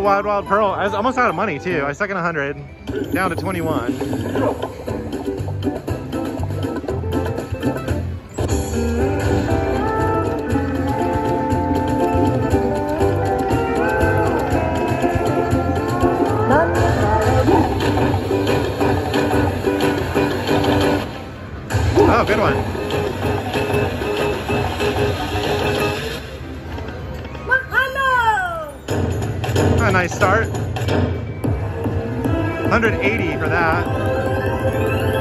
Wild Wild Pearl. I was almost out of money too. I stuck in 100, down to 21. Oh, good one. Nice start. 180 for that.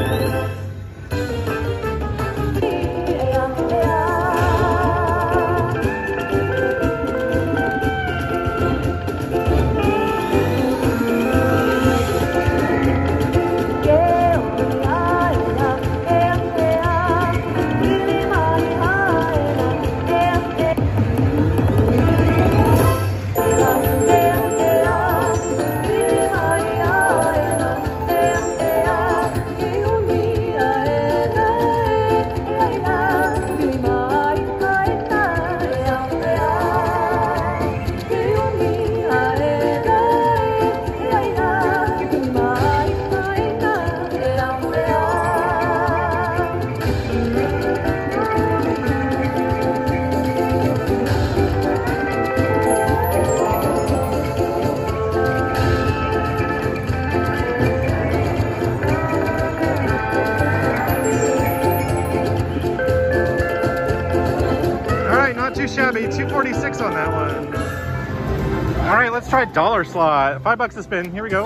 Let's try dollar slot. Five bucks a spin. Here we go.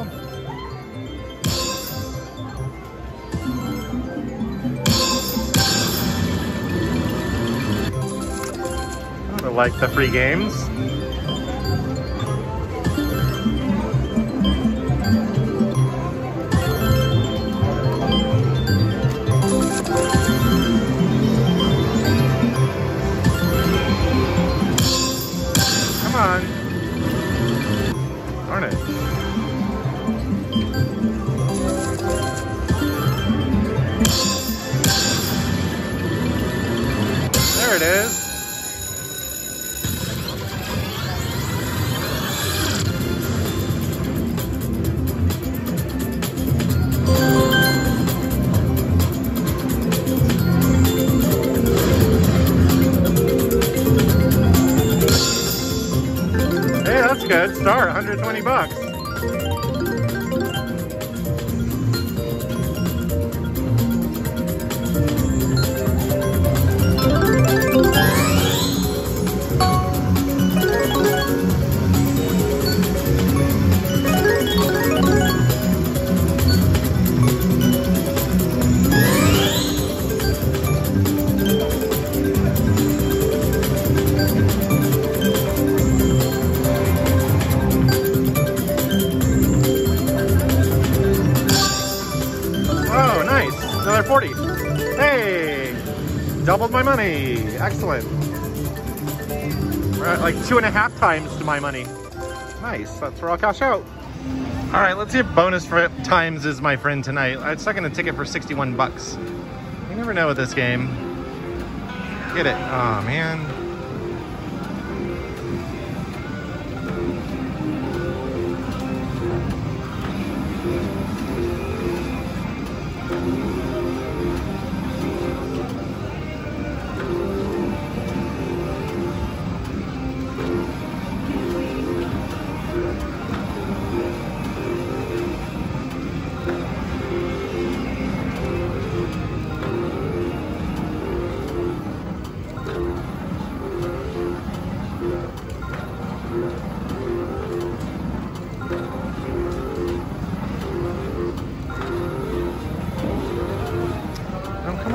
I like the free games. Good. Start 120 bucks. Another 40. Hey, doubled my money. Excellent. We're at like two and a half times to my money. Nice. That's where I'll cash out. All right, let's see if bonus for times is my friend tonight. I stuck in a ticket for 61 bucks. You never know with this game. Get it. Oh, man.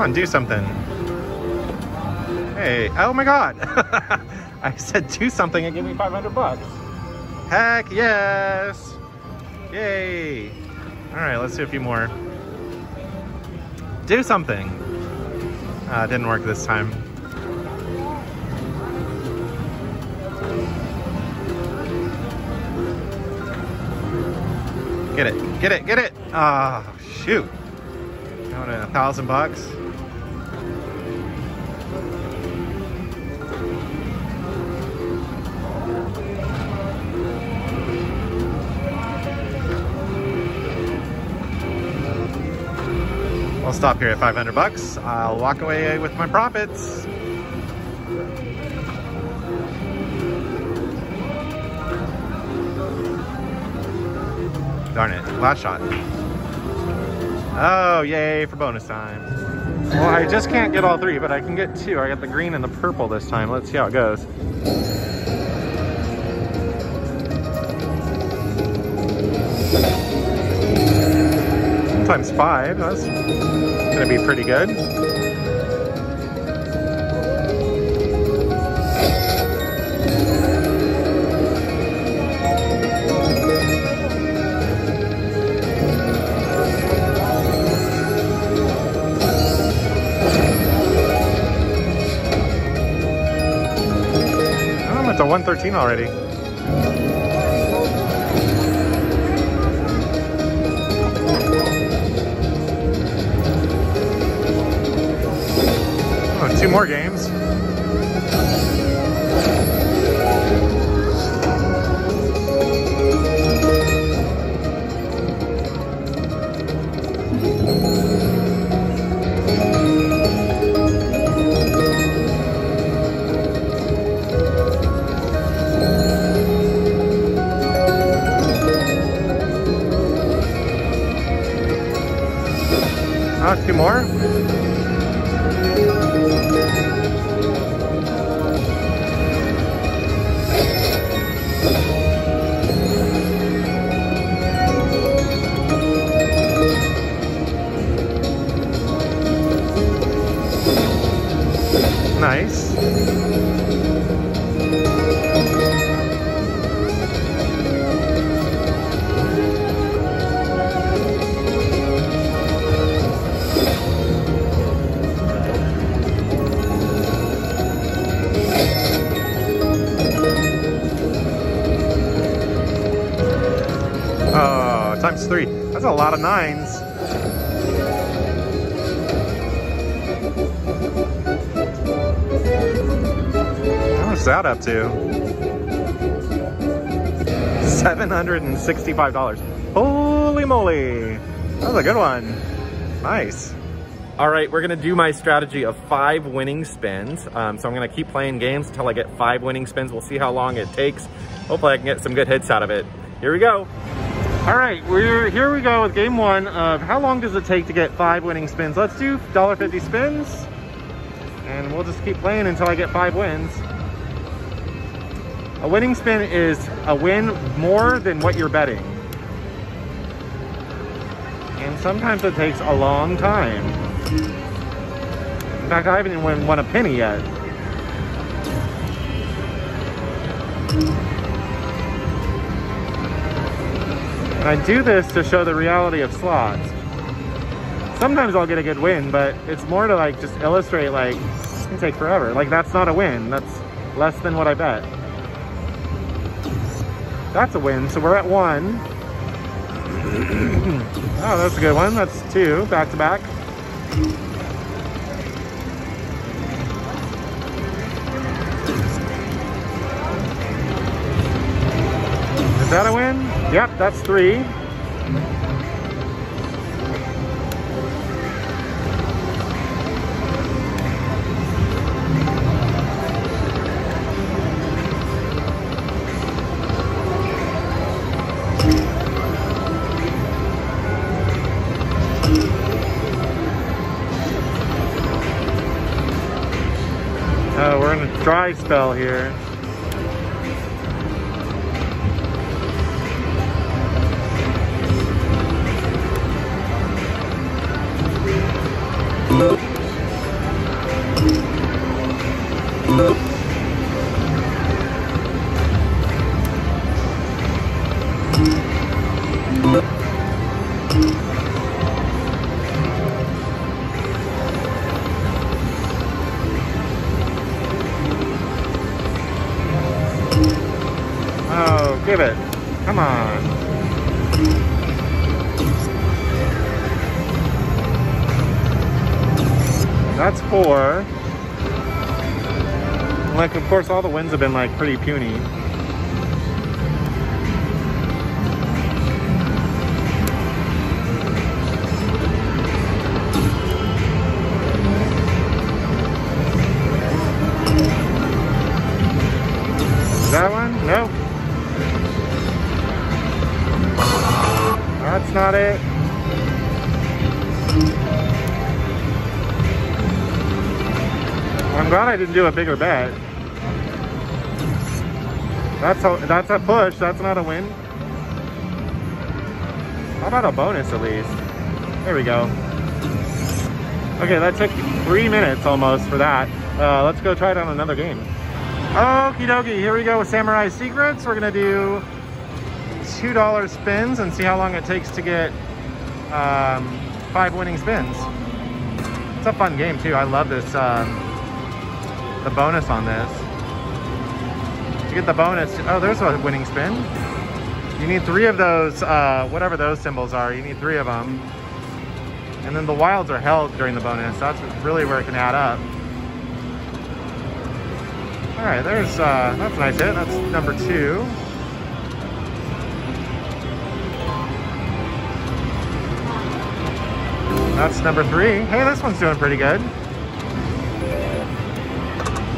On, do something. Hey, oh my god. I said do something and give me 500 bucks. Heck yes. Yay. All right, let's do a few more. Do something. Uh, didn't work this time. Get it, get it, get it. Ah, shoot. Going to a thousand bucks. Stop here at 500 bucks. I'll walk away with my profits. Darn it, last shot. Oh, yay for bonus time. Well, I just can't get all three, but I can get two. I got the green and the purple this time. Let's see how it goes. Times five, that's gonna be pretty good. Oh, I'm at the 113 already. More games. Ah, two more. Nice. Oh, times three. That's a lot of nines. Is that up to? $765. Holy moly. That was a good one. Nice. All right, we're gonna do my strategy of five winning spins. Um, so I'm gonna keep playing games until I get five winning spins. We'll see how long it takes. Hopefully I can get some good hits out of it. Here we go. All right, we're here we go with game one of how long does it take to get five winning spins? Let's do $1.50 spins and we'll just keep playing until I get five wins. A winning spin is a win more than what you're betting. And sometimes it takes a long time. In fact, I haven't even won a penny yet. And I do this to show the reality of slots. Sometimes I'll get a good win, but it's more to like just illustrate like, it can take forever. Like that's not a win, that's less than what I bet. That's a win, so we're at one. oh, that's a good one. That's two, back to back. Is that a win? Yep, that's three. Dry spell here. Give it. Come on. That's four. Like, of course, all the wins have been like pretty puny. Got it. I'm glad I didn't do a bigger bet. That's a, that's a push, that's not a win. How about a bonus at least? There we go. Okay, that took three minutes almost for that. Uh, let's go try it on another game. Okie dokie, here we go with Samurai Secrets. We're gonna do $2 spins and see how long it takes to get um, five winning spins. It's a fun game too. I love this, um, the bonus on this. To get the bonus, oh, there's a winning spin. You need three of those, uh, whatever those symbols are, you need three of them. And then the wilds are held during the bonus. That's really where it can add up. All right, there's, uh, that's a nice hit. That's number two. That's number three. Hey, this one's doing pretty good.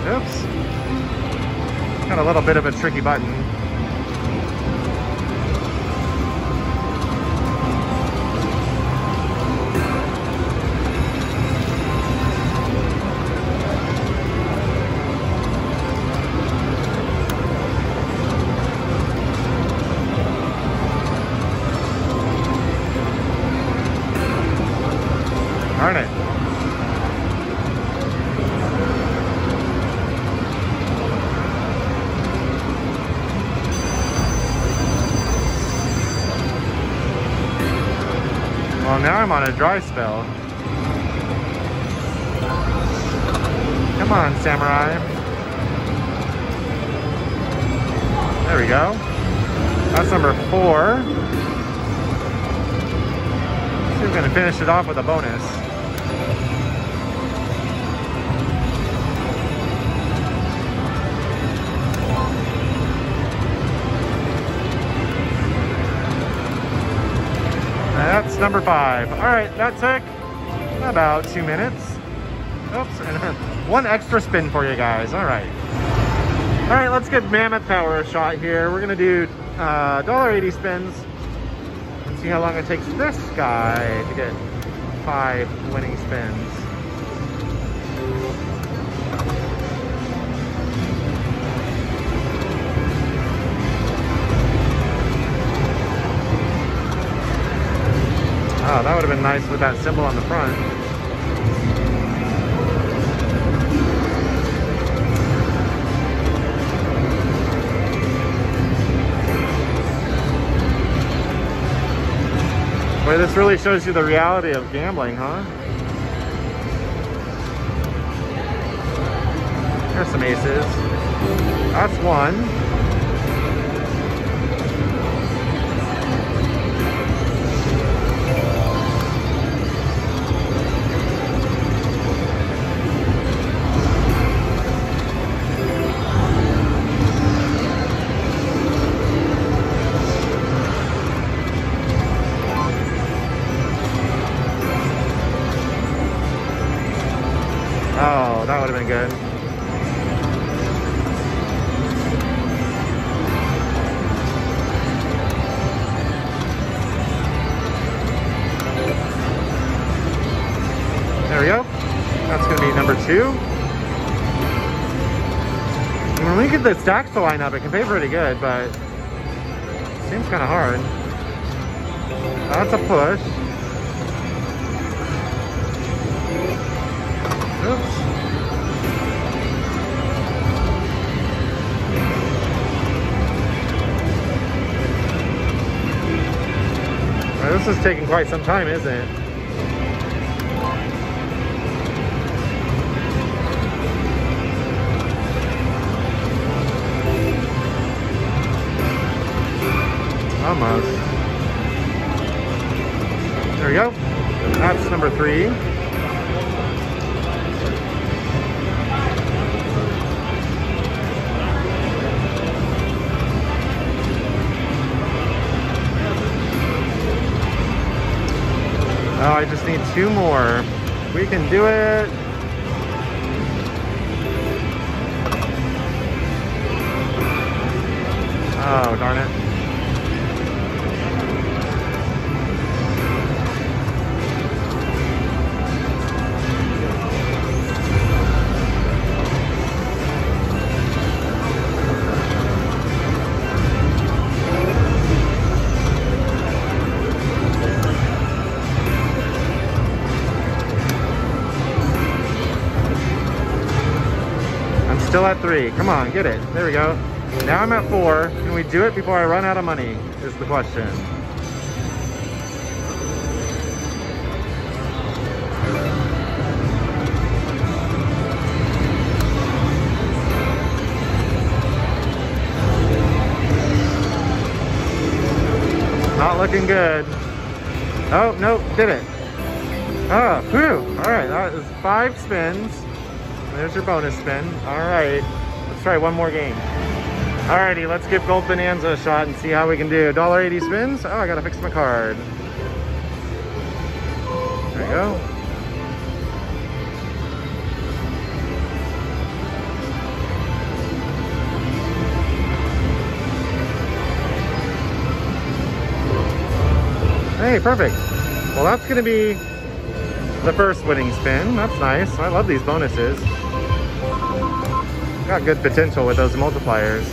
Oops. Got a little bit of a tricky button. Darn it. Well, now I'm on a dry spell. Come on, Samurai. There we go. That's number four. See if we're gonna finish it off with a bonus. Number five. All right, that took about two minutes. Oops, and one extra spin for you guys. All right. All right, let's get Mammoth Power a shot here. We're gonna do uh, $1.80 spins and see how long it takes this guy to get five winning spins. Oh, that would have been nice with that symbol on the front. Boy, this really shows you the reality of gambling, huh? There's some aces. That's one. The stacks to line up, it can pay pretty good, but seems kind of hard. That's a push. Oops. This is taking quite some time, isn't it? Three. Oh, I just need two more. We can do it. It. At three. Come on, get it. There we go. Now I'm at four. Can we do it before I run out of money? Is the question. Not looking good. Oh, nope, did it. Ah, oh, whew. All right, that is five spins. There's your bonus spin. All right, let's try one more game. Alrighty, let's give Gold Bonanza a shot and see how we can do. $1.80 spins. Oh, I gotta fix my card. There we go. Hey, perfect. Well, that's to be the first winning spin. That's nice. I love these bonuses. Got good potential with those multipliers.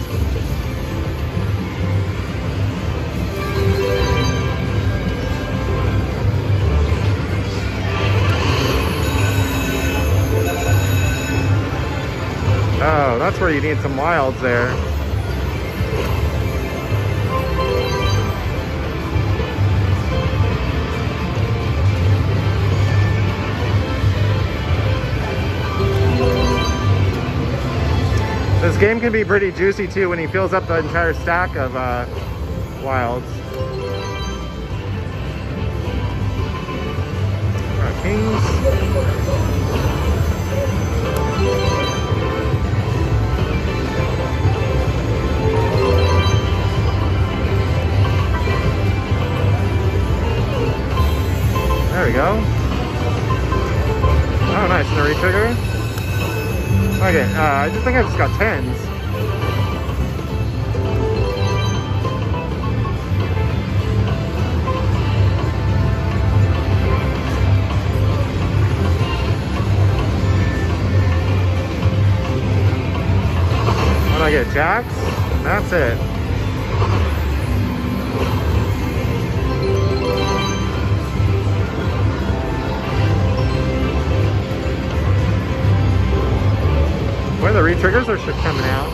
Oh, that's where you need some wilds there. Game can be pretty juicy too when he fills up the entire stack of uh, wilds. kings. There we go. Oh, nice. And a retrigger. Okay, uh, I just think I just got tens. What do I get? Jacks? That's it. Where the retriggers are coming out.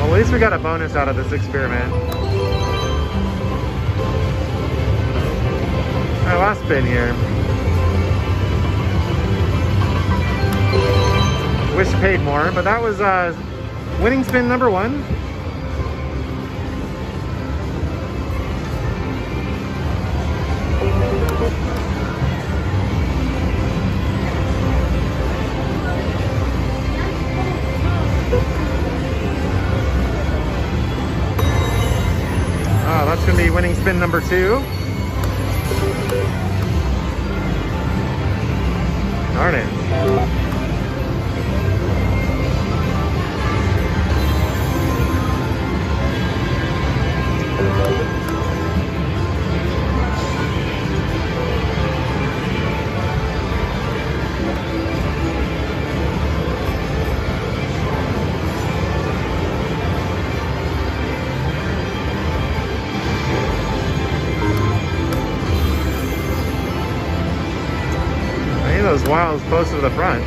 At least we got a bonus out of this experiment. My last spin here. Wish I paid more, but that was uh, winning spin number one. Oh, that's to be winning spin number two. Darn it. Those wilds close to the front.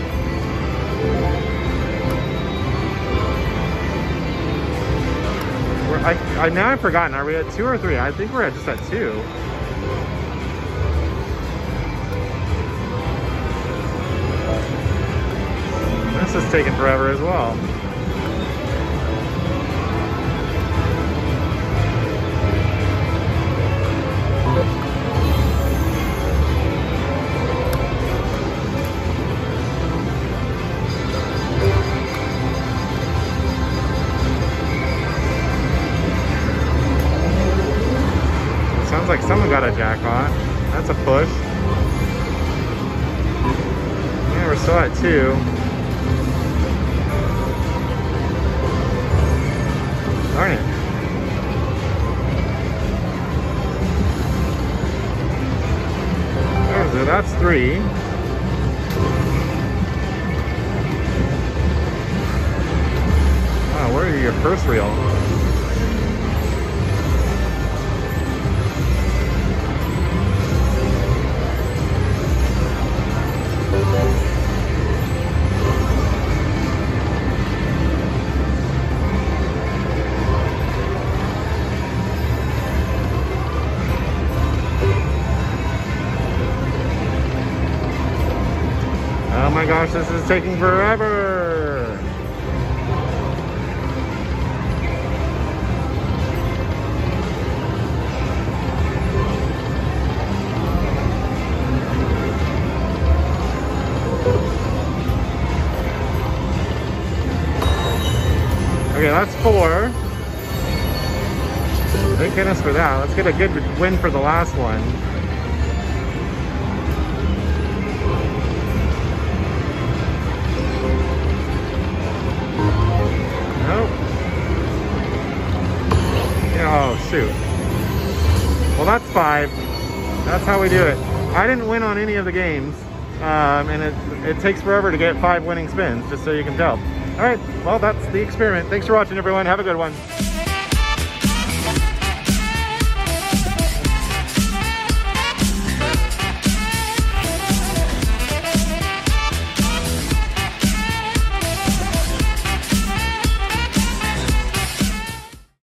I, I, now I've forgotten, are we at two or three? I think we're at just at two. This is taking forever as well. like someone got a jack on. That's a push. Yeah, we're still at two. Darn it. So that's three. Wow, where are your first reel? Is taking forever. Okay, that's four. Thank goodness for that. Let's get a good win for the last one. Oh, shoot. Well, that's five. That's how we do it. I didn't win on any of the games. Um, and it, it takes forever to get five winning spins, just so you can tell. All right, well, that's the experiment. Thanks for watching, everyone. Have a good one.